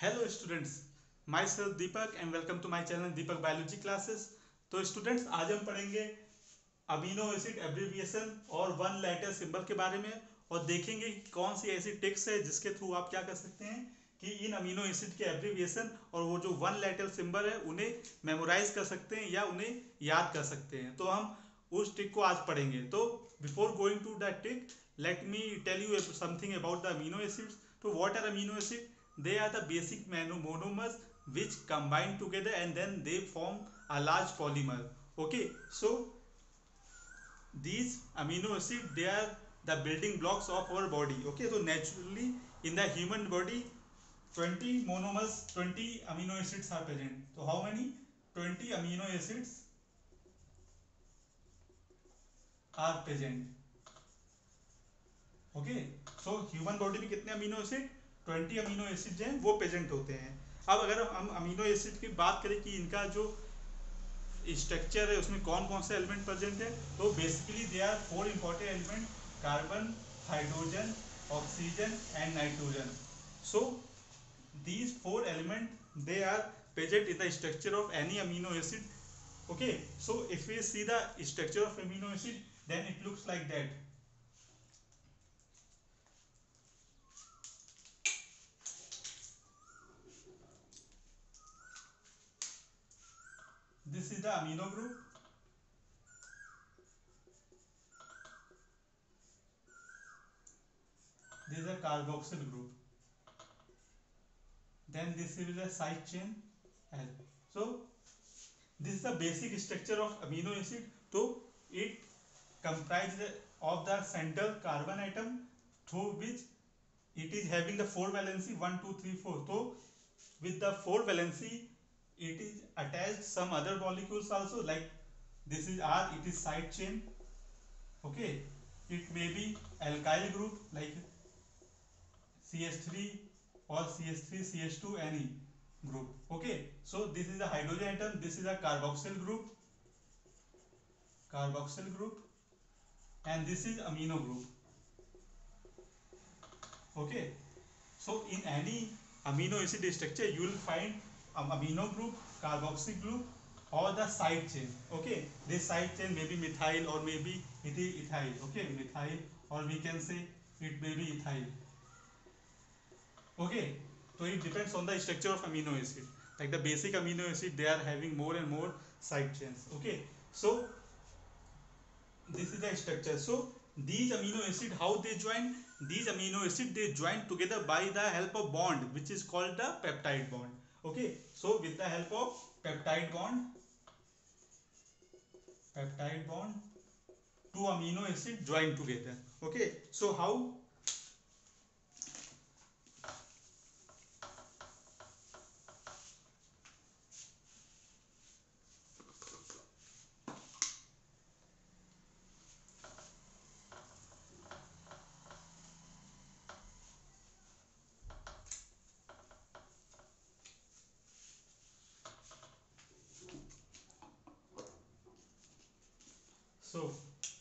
Hello students myself Deepak and welcome to my channel Deepak biology classes तो students आज हम पढ़ेंगे amino acid abbreviation और one letter symbol के बारे में और देखेंगे कि कौन सी ऐसी टिक्स है जिसके थ्रू आप क्या कर सकते हैं कि इन अमीनो एसिड के एब्रीविएशन और वो जो वन लेटर सिंबल है उन्हें मेमोराइज कर सकते हैं या उन्हें याद कर सकते हैं तो हम उस टिक को आज पढ़ेंगे तो before going to the trick let me tell you something about the amino acids तो what are amino acid They are the basic monomers which combine together and then they form a large polymer. Okay, so these amino acid they are the building blocks of our body. Okay, so naturally in the human body 20 monomers 20 amino acids are present. So how many? 20 amino acids are present. okay so human body mein kitne amino acid twenty amino acid जो हैं वो present होते हैं अब अगर हम amino acid की बात करें कि इनका जो स्ट्रक्चर है उसमें कौन कौन से एलिमेंट प्रेजेंट है तो basically they are four important element carbon hydrogen oxygen and nitrogen so these four element they are present in the structure of any amino acid okay so if you see the structure of amino acid then it looks like that is the amino group this is a carboxyl group then this is a side chain L. so this is the basic structure of amino acid so it comprises of the central carbon atom through which it is having the four valency 1 2 3 4 so with the four valency it is attached some other molecules also like this is R it is side chain okay it may be alkyl group like CH3 or CH3 CH2 any group okay so this is a hydrogen atom this is a carboxyl group carboxyl group and this is amino group okay so in any amino acid structure you will find amino group, carboxy group, or the side chain. Okay, this side chain may be methyl or may be it is ethyl. Okay, methyl or we can say it may be ethyl. Okay, so it depends on the structure of amino acid. Like the basic amino acid, they are having more and more side chains. Okay, so this is the structure. So these amino acid how they join these amino acid they join together by the help of bond which is called the peptide bond Okay, so with the help of peptide bond, two amino acids join together. Okay, so how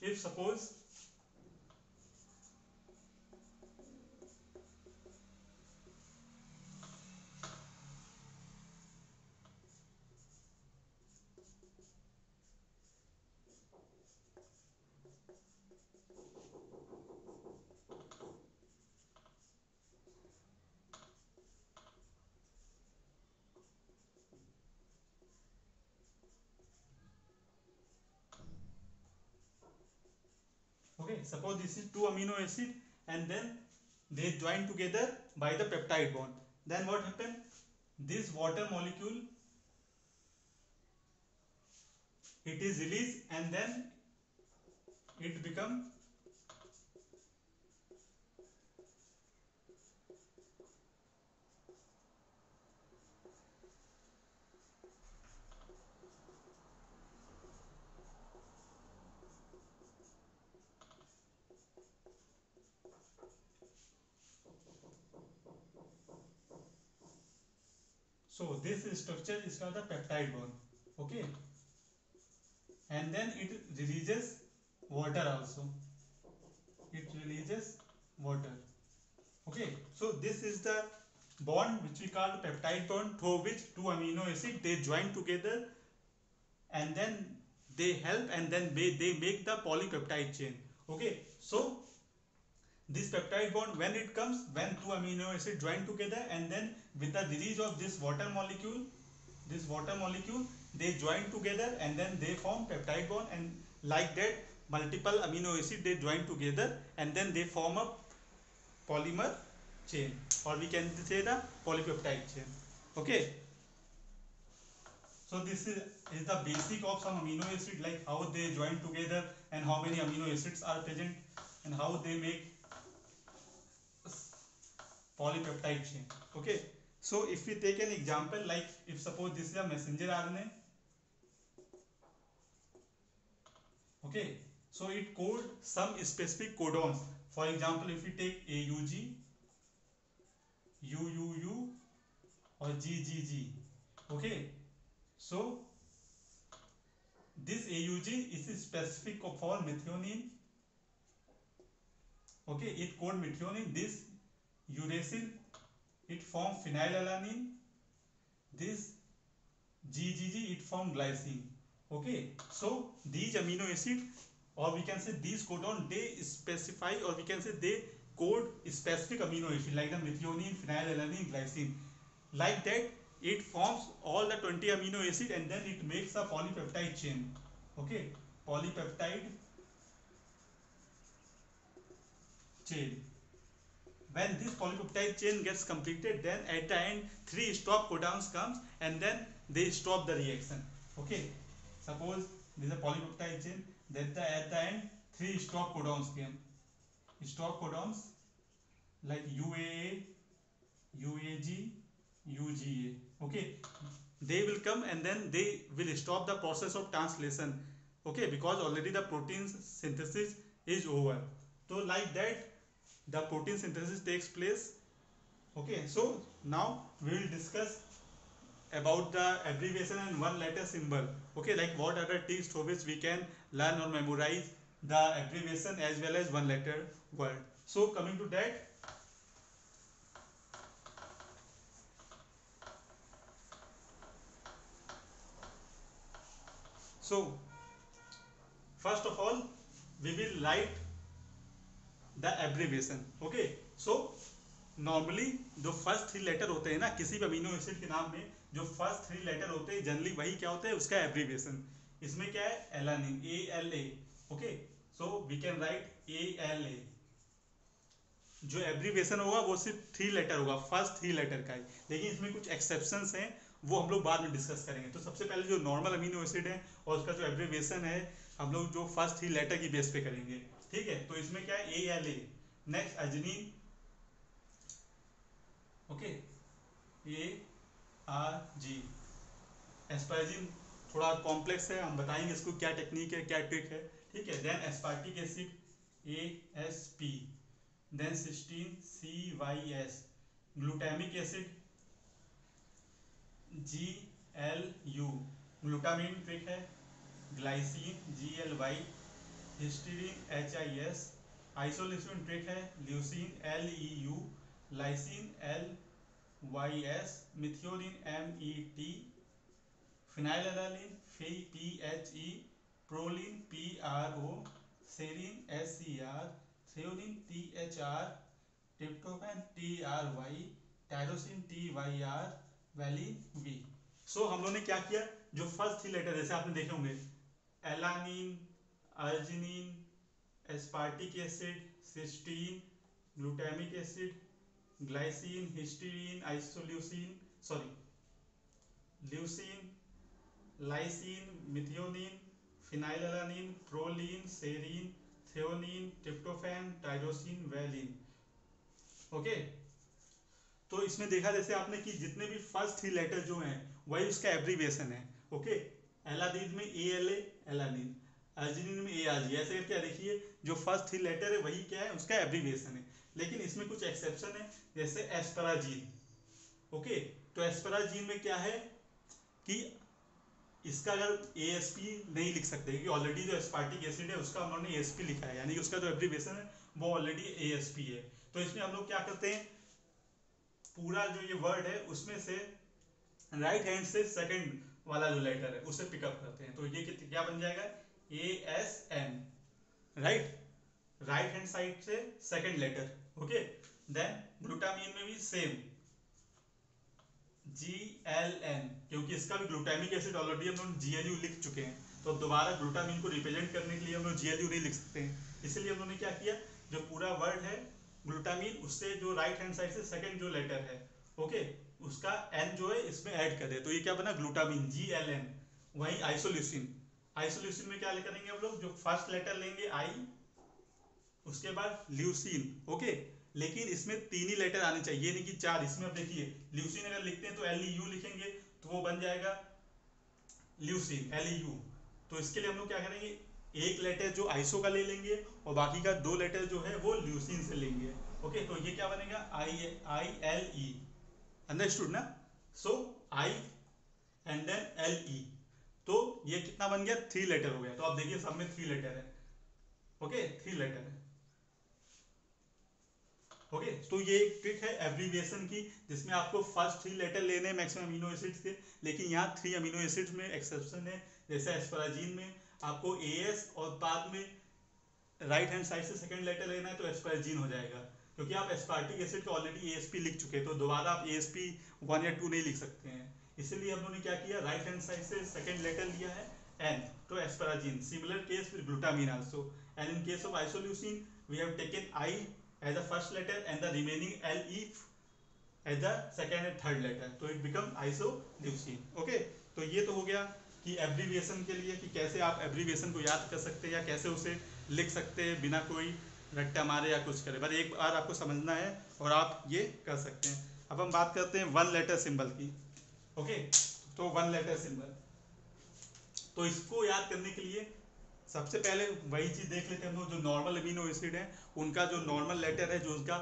if suppose suppose this is two amino acid and then they join together by the peptide bond then what happen this water molecule it is released and then it become So this structure is called the peptide bond. Okay. And then it releases water also. It releases water. Okay. So this is the bond which we call peptide bond through which two amino acid they join together and then they help and then they, they make the polypeptide chain. Okay. So this peptide bond when it comes when two amino acids join together and then with the release of this water molecule this water molecule they join together and then they form peptide bond and like that multiple amino acid they join together and then they form a polymer chain or we can say the polypeptide chain okay so this is, is the basic of some amino acid like how they join together and how many amino acids are present and how they make polypeptide chain. Okay, so if we take an example, like if suppose this is a messenger RNA, okay, so it code some specific codons. For example, if we take AUG, UUU or GGG, okay, so this AUG is specific for methionine. Okay, it code methionine. This uracil it form phenylalanine this ggg it form glycine okay so these amino acid or we can say these codon they specify or we can say they code specific amino acid like the methionine phenylalanine glycine like that it forms all the 20 amino acid and then it makes a polypeptide chain okay polypeptide chain when this polypeptide chain gets completed, then at the end three stop codons comes and then they stop the reaction. Okay. Suppose this is a polypeptide chain. Then the, at the end three stop codons came. Stop codons like UAA, UAG, UGA. Okay. They will come and then they will stop the process of translation. Okay. Because already the protein synthesis is over. So like that the protein synthesis takes place okay so now we will discuss about the abbreviation and one letter symbol okay like what are the tips through which we can learn or memorize the abbreviation as well as one letter word so coming to that so first of all we will write the abbreviation okay so normally जो first three letter होते हैं ना किसी भी amino acid के नाम में जो फर्स्ट थ्री लेटर होते हैं जनरली वही क्या होते हैं उसका एब्रीवेशन इसमें क्या है alanine A L A okay so we can write A L A जो एब्रीवेशन होगा वो सिर्फ थ्री लेटर होगा फर्स्ट थ्री लेटर का ही लेकिन इसमें कुछ एक्सेप्शन हैं वो हम लोग बाद में डिस्कस करेंगे तो सबसे पहले जो नॉर्मल अमीनो एसिड है और उसका जो एब्रीवेशन है हम लोग जो फर्स्ट थ्री लेटर की बेस पे करेंगे ठीक है तो इसमें क्या है A L A next arginine okay A R G asparagine थोड़ा कॉम्प्लेक्स है हम बताएंगे इसको क्या टेक्निक है क्या ट्रिक है ठीक है then aspartic acid A S P then cysteine C Y S glutamic acid G L U glutamine trick है glycine G L Y histidine H I S isoleucine है leucine L E e U lysine L Y S methionine M E T phenylalanine फी P H E proline P R O serine S C R threonine T H R tryptophan T R Y tyrosine T Y R valine V so हम लोगों ने क्या किया जो first three letter जैसे आपने देखे होंगे alanine arginine aspartic acid cysteine glutamic acid glycine histidine isoleucine sorry leucine lysine methionine phenylalanine proline serine threonine tryptophan tyrosine valine okay तो इसमें देखा जैसे आपने कि जितने भी फर्स्ट थ्री लेटर जो हैं वही उसका एब्रीवेशन है ओके एलादीन में ए एल एलानिन अर्जिनिन में ए आ जाएगी ऐसे करके देखिए जो फर्स्ट थ्री लेटर है वही क्या है उसका एब्रीवेशन है लेकिन इसमें कुछ एक्सेप्शन है जैसे एस्पराजीन ओके तो एस्पराजीन में क्या है कि इसका अगर ए एस पी नहीं लिख सकते क्योंकि ऑलरेडी जो एस्पार्टिक एसिड है उसका उन्होंने ए एस पी लिखा है यानी कि उसका जो एब्रीवेशन है वो ऑलरेडी ए एस पी है तो इसमें हम लोग क्या करते हैं पूरा जो ये वर्ड है उसमें से राइट हैंड से सेकंड वाला जो लेटर है उसे पिकअप करते हैं तो ये क्या बन जाएगा A S N right right hand side से second letter okay then glutamine में भी सेम जी एल एन क्योंकि इसका भी ग्लूटामिक एसिड ऑलरेडी हम लोग जी एल यू लिख चुके हैं तो दोबारा ग्लूटामिन को रिप्रेजेंट करने के लिए हम लोग जी एल यू नहीं लिख सकते हैं इसीलिए हम लोगों ने क्या किया जो पूरा वर्ड है ग्लूटामिन उससे जो राइट हैंड साइड से सेकेंड जो लेटर है ओके उसका एन जो है इसमें ऐड कर दे तो ये क्या बना ग्लूटामिन जी एल एन वही आइसोल्यूसिन आई सोल्यूशन में क्या करेंगे हम लोग जो फर्स्ट लेटर लेंगे आई उसके बाद ल्यूसिन ओके लेकिन इसमें तीन ही लेटर आने चाहिए नहीं कि चार इसमें अब देखिए ल्यूसिन अगर लिखते हैं तो एल ई यू लिखेंगे तो वो बन जाएगा ल्यूसिन एल ई यू तो इसके लिए हम लोग क्या करेंगे एक लेटर जो आइसो का ले लेंगे और बाकी का दो लेटर जो है वो ल्यूसिन से लेंगे ओके तो ये क्या बनेगा आई आई एल ई अंडरस्टूड ना so I and then L E तो ये कितना बन गया थ्री लेटर हो गया तो आप देखिए सब में थ्री लेटर है ओके थ्री लेटर है ओके okay, तो ये एक ट्रिक है एब्रीविएशन की जिसमें आपको फर्स्ट थ्री लेटर लेने मैक्सिमम अमीनो एसिड्स के लेकिन यहाँ थ्री अमीनो एसिड्स में एक्सेप्शन है जैसे एस्पराजीन में आपको ए एस और बाद में राइट हैंड साइड से सेकंड लेटर लेना है तो एस्पराजीन हो जाएगा क्योंकि आप एस्पार्टिक एसिड का ऑलरेडी ए एस पी लिख चुके हैं तो दोबारा आप ए एस पी वन या टू नहीं लिख सकते हैं इसलिए हम लोगों ने क्या किया राइट हैंड साइड से सेकेंड लेटर लिया है एन तो एस्पराजिन सिमिलर केस फिर glutamine also and in case of isoleucine we have taken I as as first letter and the remaining L E as the second and third letter तो it become isoleucine okay तो ये तो हो गया कि abbreviation के लिए कि कैसे आप एब्रीविएशन को याद कर सकते हैं या कैसे उसे लिख सकते हैं बिना कोई रट्टा मारे या कुछ करे पर एक बार आपको समझना है और आप ये कर सकते हैं अब हम बात करते हैं वन लेटर सिंबल की ओके तो वन लेटर सिंबल तो इसको याद करने के लिए सबसे पहले वही चीज़ देख लेते हैं हम लोग जो नॉर्मल अमीनो एसिड है उनका जो नॉर्मल लेटर है जो उसका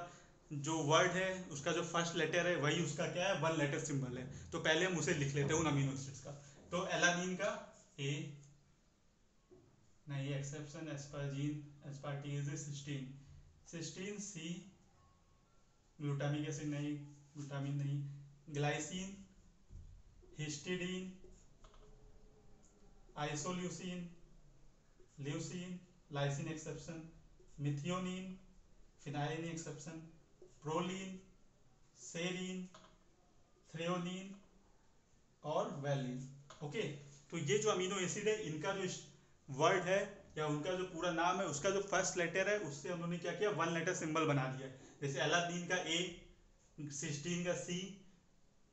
जो वर्ड है उसका जो फर्स्ट लेटर है वही उसका क्या है वन लेटर सिंबल है तो पहले हम उसे लिख लेते हैं उन अमीनो एसिड्स का तो एलानीन का ए नहीं exception asparagine aspartate cysteine cysteine C glutamic acid नहीं ग्लूटामिन नहीं glycine histidine isoleucine leucine lysine exception methionine phenylalanine exception proline serine threonine और वैलिन ओके तो ये जो अमीनो एसिड है इनका जो वर्ड है या उनका जो पूरा नाम है उसका जो फर्स्ट लेटर है उससे हम लोगों ने क्या किया वन लेटर सिंबल बना दिया जैसे अलादीन का ए सिस्टीन का सी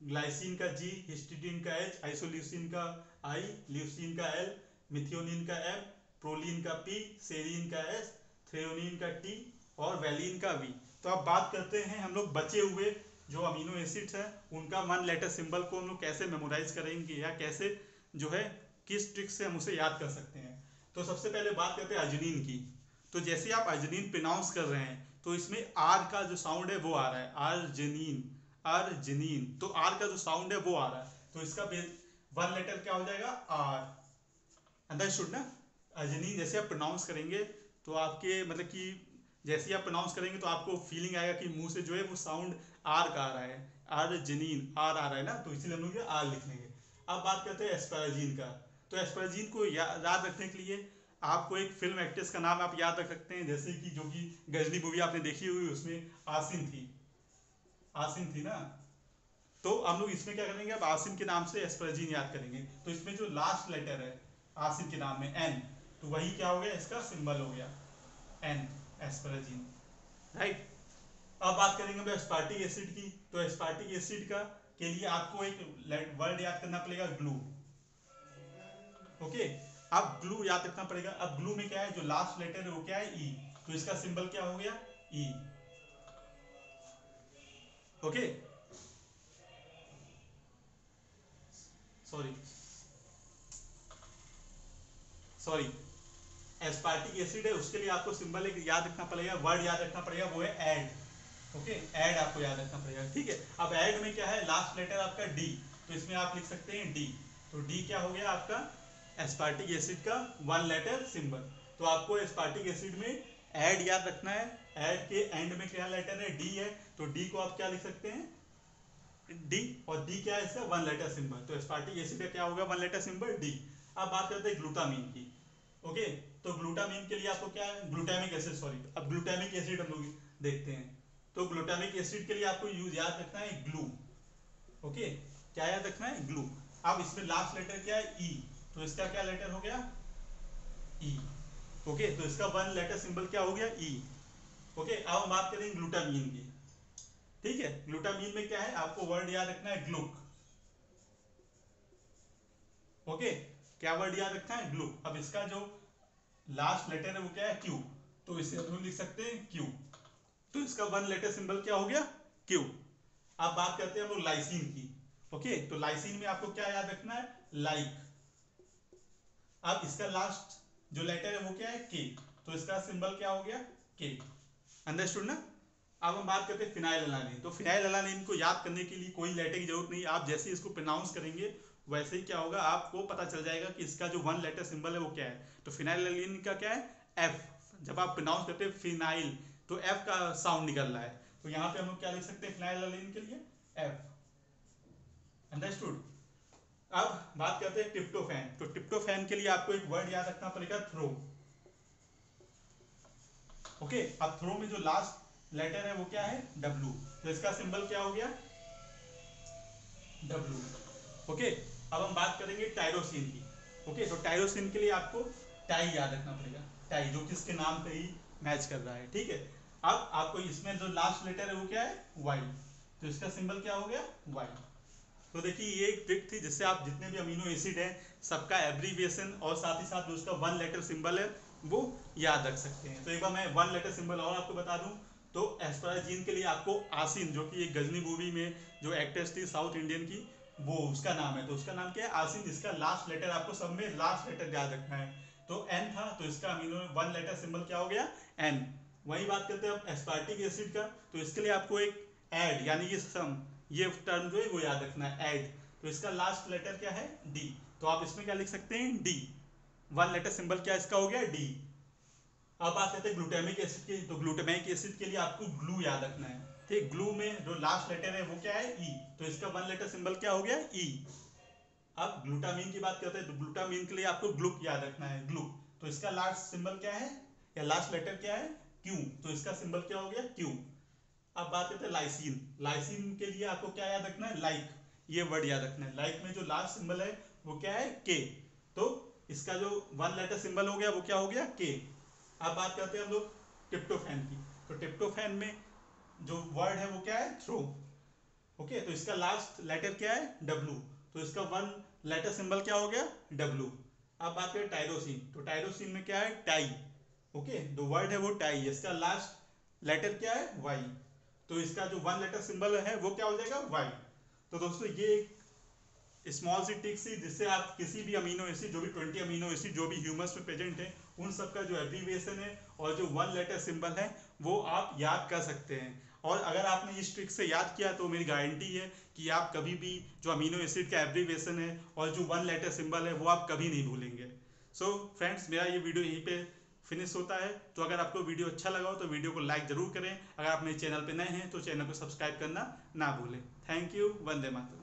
ग्लाइसिन का जी हिस्टिडिन का एच आइसोल्यूसिन का आई ल्यूसिन का एल मिथियोनिन का एम प्रोलिन का पी सेरिन का एस थ्रेनिन का टी और वैलिन का वी तो अब बात करते हैं हम लोग बचे हुए जो अमीनो एसिड्स हैं उनका वन लेटर सिंबल को हम लोग कैसे मेमोराइज करेंगे या कैसे जो है किस ट्रिक से हम उसे याद कर सकते हैं तो सबसे पहले बात करते हैं अजनीन की तो जैसे आप अजनीन प्रनाउंस कर रहे हैं तो इसमें आर का जो साउंड है वो आ रहा है आर आर्जनीन अर्जनीन तो आर का जो साउंड है वो आ रहा है तो इसका वन लेटर क्या हो जाएगा आर अंडरस्टूड ना अर्जनीन जैसे आप प्रोनाउंस करेंगे तो आपके मतलब कि जैसे आप प्रोनाउंस करेंगे तो आपको फीलिंग आएगा कि मुंह से जो है वो साउंड आर का आ रहा है आर जनीन आर आ रहा है ना तो इसीलिए हम लोग आर लिख लेंगे अब बात करते हैं एस्पराजीन का तो एस्पराजीन को याद रखने के लिए आपको एक फिल्म एक्ट्रेस का नाम आप याद रख सकते हैं जैसे कि जो कि गजनी मूवी आपने देखी हुई उसमें आसिन थी आसिम थी ना तो हम लोग इसमें क्या करेंगे अब आसिम के नाम से एस्परजीन याद करेंगे तो इसमें जो लास्ट लेटर है आसिम के नाम में एन तो वही क्या हो गया इसका सिंबल हो गया एन एस्परजीन राइट अब बात करेंगे हम एस्पार्टिक एसिड की तो एस्पार्टिक एसिड का के लिए आपको एक वर्ड याद करना पड़ेगा ग्लू ओके अब ग्लू याद रखना पड़ेगा अब ग्लू में क्या है जो लास्ट लेटर है वो क्या है ई e. तो इसका सिंबल क्या हो गया E e. okay sorry sorry aspartic acid है उसके लिए आपको सिंबल एक याद रखना पड़ेगा वर्ड याद रखना पड़ेगा वो है एड ओके एड आपको याद रखना पड़ेगा ठीक है अब एड में क्या है लास्ट लेटर आपका डी तो इसमें आप लिख सकते हैं डी तो डी क्या हो गया आपका एस्पार्टिक एसिड का वन लेटर सिंबल तो आपको एस्पार्टिक एसिड में एड याद रखना है एड के एंड में क्या लेटर है डी है तो डी को आप क्या लिख सकते हैं डी और डी क्या है इसका वन लेटर सिंबल तो स्पार्टिक एसिड का क्या होगा वन लेटर सिंबल डी अब बात करते हैं ग्लूटामीन की ओके तो ग्लूटामीन के लिए आपको क्या है ग्लूटामिक एसिड सॉरी अब ग्लूटामिक एसिड हम लोग देखते हैं तो ग्लूटामिक एसिड के लिए आपको यूज याद रखना है ग्लू ओके क्या याद रखना है ग्लू अब इसमें लास्ट लेटर क्या है ई e. तो इसका क्या लेटर हो गया ई e. ओके तो इसका वन लेटर सिंबल क्या हो गया ई e. ओके अब हम बात करेंगे ग्लूटामीन की ठीक है ग्लूटामीन में क्या है आपको वर्ड याद रखना है ग्लूक ओके क्या वर्ड याद रखना है ग्लूक अब इसका जो लास्ट लेटर है वो क्या है क्यू तो इसे हम लिख सकते हैं क्यू तो इसका वन लेटर सिंबल क्या हो गया क्यू अब बात करते हैं हम लोग लाइसिन की ओके तो लाइसिन में आपको क्या याद रखना है लाइक अब इसका लास्ट जो लेटर है वो क्या है के तो इसका सिंबल क्या हो गया के अंडरस्टूड ना अब हम बात करते हैं फिनाइल अलानिन तो फिनाइल अलानिन को याद करने के लिए कोई लेटर की जरूरत नहीं आप जैसे इसको प्रोनाउंस करेंगे वैसे ही क्या होगा आपको पता चल जाएगा कि इसका जो वन लेटर सिंबल है वो क्या है तो फिनाइल अलानिन का क्या है एफ जब आप प्रोनाउंस करते हैं फिनाइल तो एफ का साउंड निकल रहा है तो यहाँ पे हम लोग क्या लिख सकते हैं फिनाइल अलानिन के लिए एफ अंडरस्टूड अब बात करते हैं ट्रिप्टोफैन तो ट्रिप्टोफैन के लिए आपको एक वर्ड याद रखना पड़ेगा थ्रो ओके अब थ्रो में जो लास्ट लेटर है वो क्या है डब्लू तो इसका सिंबल क्या हो गया डब्लू ओके अब हम बात करेंगे टायरोसिन की ओके तो टायरोसिन के लिए आपको टाई याद रखना पड़ेगा टाई जो किसके नाम पे ही मैच कर रहा है ठीक है अब आपको इसमें जो लास्ट लेटर है वो क्या है वाई तो इसका सिंबल क्या हो गया वाई तो देखिए ये एक ट्रिक थी जिससे आप जितने भी अमीनो एसिड हैं सबका एब्रीविएशन और साथ ही साथ जो उसका वन लेटर सिंबल है वो याद रख सकते हैं तो एक बार मैं वन लेटर सिंबल और आपको बता दूं तो एस्पराजीन के लिए आपको आसिन जो कि एक गजनी मूवी में जो एक्ट्रेस थी साउथ इंडियन की वो उसका नाम है तो उसका नाम क्या है आसिन जिसका लास्ट लेटर आपको सब में लास्ट लेटर याद रखना है तो एन था तो इसका अमीनो वन लेटर सिंबल क्या हो गया एन वही बात करते हैं एस्पार्टिक एसिड का तो इसके लिए आपको एक एड यानी कि सम ये टर्म जो है वो याद रखना है एड तो इसका लास्ट लेटर क्या है डी तो आप इसमें क्या लिख सकते हैं डी वन लेटर सिंबल क्या इसका हो गया डी अब बात लेते हैं ग्लूटामिक एसिड के तो ग्लूटेमिक एसिड के लिए आपको ग्लू याद रखना है ठीक ग्लू में जो लास्ट लेटर है वो क्या है ई e. तो इसका वन लेटर सिंबल क्या हो गया ई e. अब ग्लूटामिन की बात करते हैं तो ग्लूटामिन के लिए आपको ग्लूक याद रखना है ग्लूक तो इसका लास्ट सिंबल क्या है या लास्ट लेटर क्या है क्यू तो इसका सिंबल क्या हो गया क्यू अब बात करते हैं लाइसिन लाइसिन के लिए आपको क्या याद रखना है लाइक ये वर्ड याद रखना है लाइक में जो लास्ट सिंबल है वो क्या है के तो इसका जो वन लेटर सिंबल हो गया वो क्या हो गया के अब बात करते हैं हम लोग टिप्टोफेन की तो टिप्टोफेन में जो वर्ड है वो क्या है थ्रो ओके तो इसका लास्ट लेटर क्या है डब्लू तो इसका वन लेटर सिंबल क्या हो गया डब्लू अब बात करें टायरोसिन तो टायरोसिन में क्या है टाई ओके जो वर्ड है वो टाई इसका लास्ट लेटर क्या है वाई तो इसका जो वन लेटर सिंबल है वो क्या हो जाएगा वाई तो दोस्तों ये एक स्मॉल सी टिक सी जिससे आप किसी भी अमीनो एसिड जो भी ट्वेंटी अमीनो एसिड जो भी ह्यूमस में प्रेजेंट है उन सबका जो एब्रीवेशन है और जो वन लेटर सिंबल है वो आप याद कर सकते हैं और अगर आपने इस ट्रिक से याद किया तो मेरी गारंटी है कि आप कभी भी जो अमीनो एसिड का एब्रीवेशन है और जो वन लेटर सिंबल है वो आप कभी नहीं भूलेंगे सो so, फ्रेंड्स मेरा ये वीडियो यहीं पे फिनिश होता है तो अगर आपको वीडियो अच्छा लगा हो तो वीडियो को लाइक ज़रूर करें अगर आप मेरे चैनल पर नए हैं तो चैनल को सब्सक्राइब करना ना भूलें थैंक यू वंदे मातर